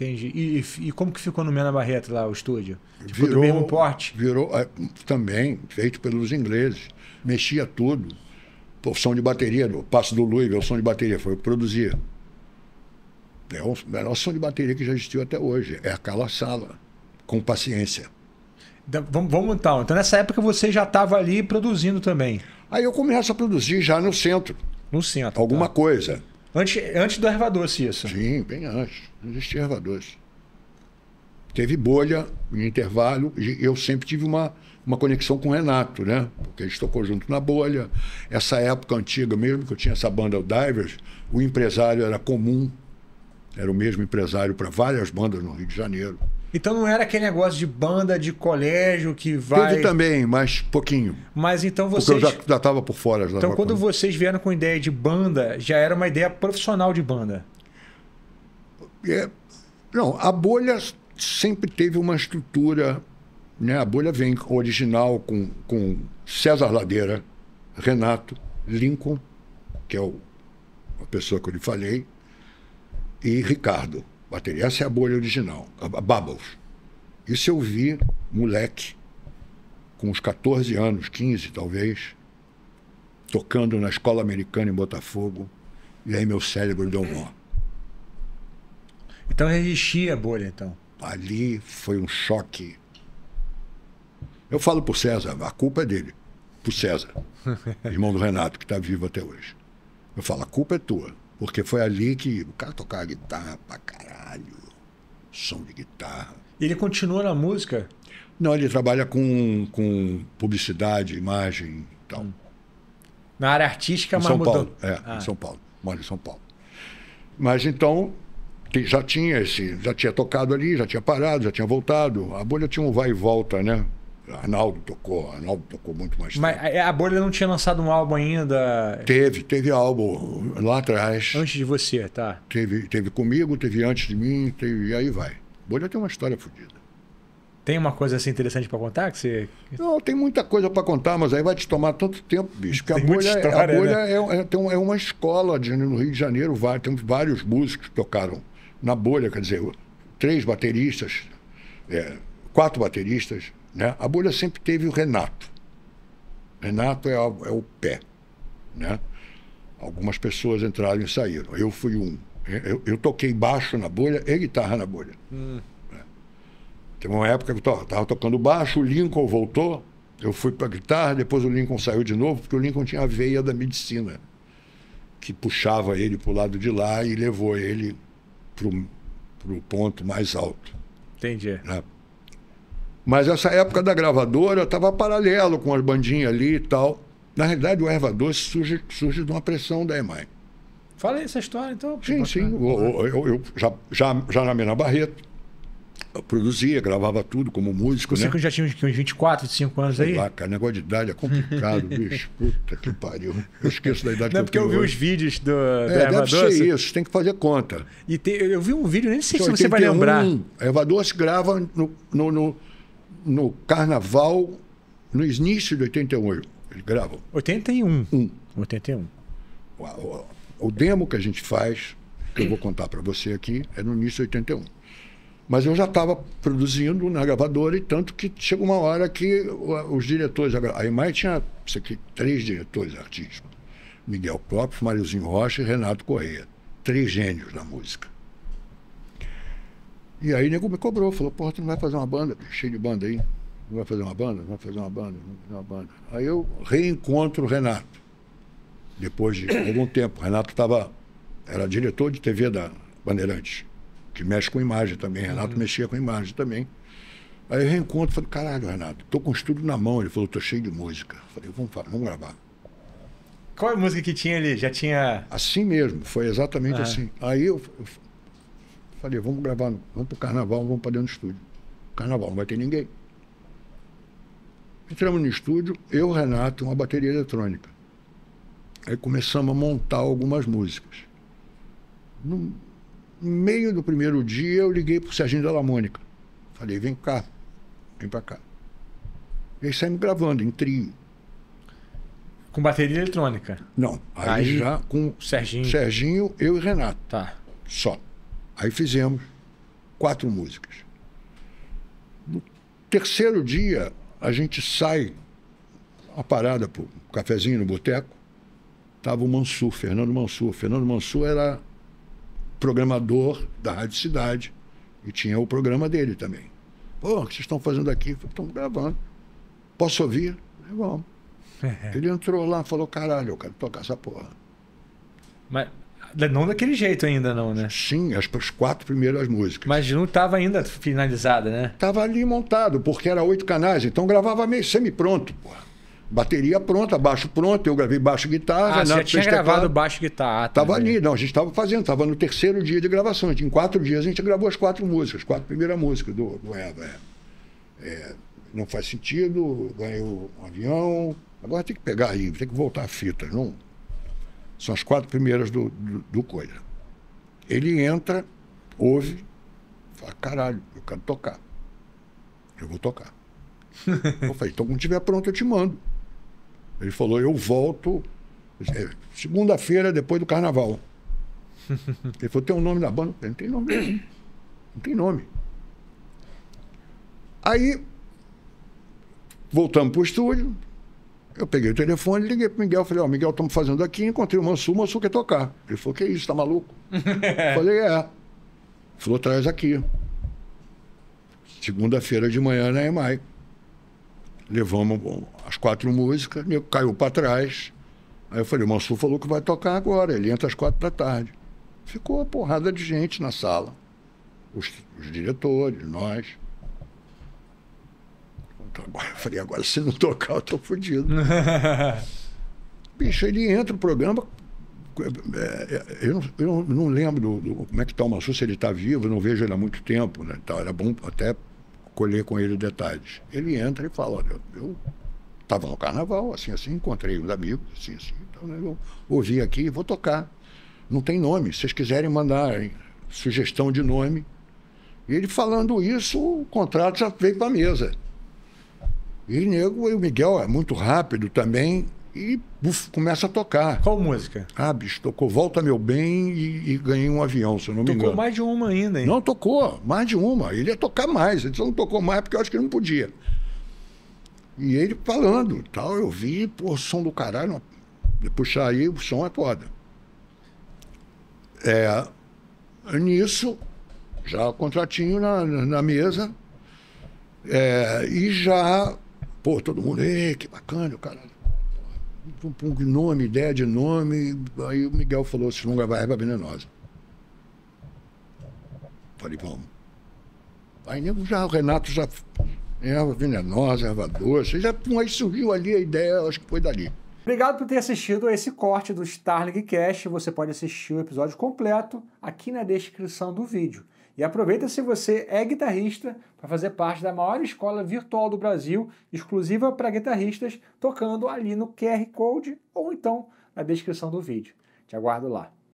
Entendi. E, e como que ficou no Mena Barreto lá, o estúdio? Ficou do mesmo porte? Virou, é, também, feito pelos ingleses. Mexia tudo. O som de bateria, o Passo do Louis, o som de bateria, foi o que produzia. É o melhor som de bateria que já existiu até hoje. É aquela sala, com paciência. Então, vamos, vamos então. Então, nessa época você já estava ali produzindo também? Aí eu começo a produzir já no centro. No centro. Alguma tá. coisa. Antes, antes do erva doce, isso? Sim, bem antes. Não existia erva doce. Teve bolha em intervalo. Eu sempre tive uma, uma conexão com o Renato, né? Porque a gente tocou junto na bolha. Essa época antiga, mesmo que eu tinha essa banda o Divers, o empresário era comum. Era o mesmo empresário para várias bandas no Rio de Janeiro. Então não era aquele negócio de banda de colégio que vai. Teve também, mas pouquinho. Mas então vocês. Porque eu já estava por fora. Já então quando vocês vieram com ideia de banda, já era uma ideia profissional de banda? É... Não, a bolha sempre teve uma estrutura. Né? A bolha vem original com, com César Ladeira, Renato, Lincoln, que é o, a pessoa que eu lhe falei, e Ricardo bateria. Essa é a bolha original, a Bubbles. Isso eu vi, moleque, com uns 14 anos, 15 talvez, tocando na escola americana em Botafogo, e aí meu cérebro deu um nó. Então resistia a bolha, então? Ali foi um choque. Eu falo pro César, a culpa é dele. Pro César, irmão do Renato, que está vivo até hoje. Eu falo, a culpa é tua. Porque foi ali que o cara tocava guitarra pra caralho, som de guitarra. Ele continua na música? Não, ele trabalha com, com publicidade, imagem e tal. Hum. Na área artística, em São Paulo. É, ah. em São Paulo. Mora em São Paulo. Mas então, já tinha esse, já tinha tocado ali, já tinha parado, já tinha voltado. A bolha tinha um vai e volta, né? Arnaldo tocou, Arnaldo tocou muito mais Mas a Bolha não tinha lançado um álbum ainda? Teve, teve álbum lá atrás. Antes de você, tá. Teve, teve comigo, teve antes de mim, teve, e aí vai. Bolha tem uma história fodida. Tem uma coisa assim interessante para contar? Que você... Não, tem muita coisa para contar, mas aí vai te tomar tanto tempo, bicho. Porque a Bolha, é, história, a bolha né? é, é, é, uma escola de, no Rio de Janeiro, vai, tem vários músicos que tocaram na Bolha, quer dizer, três bateristas, é, quatro bateristas, né? A bolha sempre teve o Renato. Renato é, a, é o pé. Né? Algumas pessoas entraram e saíram. Eu fui um. Eu, eu toquei baixo na bolha e guitarra na bolha. Hum. É. Teve uma época que eu estava tocando baixo, o Lincoln voltou, eu fui para guitarra, depois o Lincoln saiu de novo, porque o Lincoln tinha a veia da medicina, que puxava ele para o lado de lá e levou ele para o ponto mais alto. Entendi. Né? Mas essa época da gravadora estava paralelo com as bandinhas ali e tal. Na realidade, o Erva Doce surge, surge de uma pressão da EMAI. Fala aí essa história, então. Sim, sim. Eu, eu, eu, já, já, já na Mena Barreto, eu produzia, gravava tudo como músico. Você né? já tinha uns 24, 25 anos aí? Lá, cara, negócio de idade é complicado, bicho. Puta que pariu. Eu esqueço da idade Não, que eu porque eu vi hoje. os vídeos do, é, do Erva deve Doce. ser isso, tem que fazer conta. E eu vi um vídeo, nem sei se você vai lembrar. Erva Doce grava no, no, no no carnaval, no início de 81. Eles gravam. 81. Um. 81. O, o, o demo que a gente faz, que eu vou contar para você aqui, é no início de 81. Mas eu já estava produzindo na gravadora e tanto que chegou uma hora que os diretores... A EMAI tinha aqui, três diretores artísticos. Miguel Próprio, Mariozinho Rocha e Renato Correia. Três gênios da música. E aí o nego me cobrou, falou, porra, tu não vai fazer uma banda, cheio de banda aí. Não vai fazer uma banda? Não vai fazer uma banda? Não vai fazer uma banda. Aí eu reencontro o Renato. Depois de algum tempo. O Renato estava. Era diretor de TV da Bandeirantes, que mexe com imagem também. Renato uhum. mexia com imagem também. Aí eu reencontro falei, caralho, Renato, tô com estudo na mão. Ele falou, tô cheio de música. falei, vamos, vamos gravar. Qual é a música que tinha ali? Já tinha. Assim mesmo, foi exatamente ah. assim. Aí eu, eu Falei, vamos gravar, vamos pro carnaval, vamos para dentro do estúdio. Carnaval, não vai ter ninguém. Entramos no estúdio, eu, Renato, uma bateria eletrônica. Aí começamos a montar algumas músicas. No meio do primeiro dia, eu liguei pro Serginho Della Mônica. Falei, vem cá, vem para cá. E aí saímos gravando em trio. Com bateria eletrônica? Não, aí, aí já com Serginho. Serginho, eu e Renato. Tá. Só. Aí fizemos quatro músicas. No terceiro dia, a gente sai a parada para um cafezinho no boteco. Estava o Mansur, Fernando Mansur. Fernando Mansur era programador da Rádio Cidade e tinha o programa dele também. Pô, o que vocês estão fazendo aqui? Estamos gravando. Posso ouvir? Vamos. Ele entrou lá e falou: caralho, eu quero tocar essa porra. Mas não daquele jeito ainda, não, né? Sim, as, as quatro primeiras músicas. Mas não estava ainda finalizada, né? Estava ali montado, porque era oito canais, então gravava meio semi-pronto, porra. Bateria pronta, baixo pronto, eu gravei baixo guitarra. Ah, você tinha gravado baixo guitarra. Tava ali, não, a gente estava fazendo, estava no terceiro dia de gravação. Em quatro dias a gente gravou as quatro músicas, quatro primeiras músicas do, do Eva. É. É, não faz sentido, ganhei um avião. Agora tem que pegar aí, tem que voltar a fita. Não, são as quatro primeiras do, do, do Coisa. Ele entra, ouve, fala, caralho, eu quero tocar. Eu vou tocar. eu falei, então quando estiver pronto eu te mando. Ele falou, eu volto é, segunda-feira depois do carnaval. Ele falou, tem o um nome da banda? Não tem nome nenhum. Não tem nome. Aí, voltamos para o estúdio, eu peguei o telefone, liguei pro Miguel, falei, ó, oh, Miguel, estamos fazendo aqui, encontrei o Mansur, o Mansur quer tocar. Ele falou, que isso, tá maluco? falei, é. Falou, traz aqui. Segunda-feira de manhã na EMAI. Levamos bom, as quatro músicas, caiu para trás. Aí eu falei, o Mansur falou que vai tocar agora, ele entra às quatro da tarde. Ficou uma porrada de gente na sala. Os, os diretores, nós. Agora, eu falei, agora se não tocar, eu tô fodido. Bicho, ele entra no programa. É, é, eu não, eu não lembro do, do, como é que está o Mansur, se ele está vivo, eu não vejo ele há muito tempo. Né? Então, era bom até colher com ele detalhes. Ele entra e fala, olha, eu estava no carnaval, assim, assim, encontrei uns amigos, assim, assim, então né, eu ouvi aqui e vou tocar. Não tem nome, se vocês quiserem mandar sugestão de nome. E ele falando isso, o contrato já veio para a mesa. E nego, o Miguel é muito rápido também e uf, começa a tocar. Qual música? Ah, bicho, tocou Volta Meu Bem e, e ganhei um avião, se eu não me engano. Tocou mais de uma ainda, hein? Não, tocou, mais de uma. Ele ia tocar mais, ele só não tocou mais porque eu acho que ele não podia. E ele falando tal, eu vi, pô, som do caralho. Puxar aí, o som é foda. É, nisso, já contratinho na, na mesa, é, e já Pô, todo mundo, ei, que bacana, o cara. Nome, ideia de nome. Aí o Miguel falou: vocês vão gravar erva venenosa. Falei, vamos. Aí já, o Renato já. Erva venenosa, erva doce. Já, aí surgiu ali a ideia, acho que foi dali. Obrigado por ter assistido a esse corte do Starlink Cast. Você pode assistir o episódio completo aqui na descrição do vídeo. E aproveita se você é guitarrista para fazer parte da maior escola virtual do Brasil, exclusiva para guitarristas, tocando ali no QR Code ou então na descrição do vídeo. Te aguardo lá.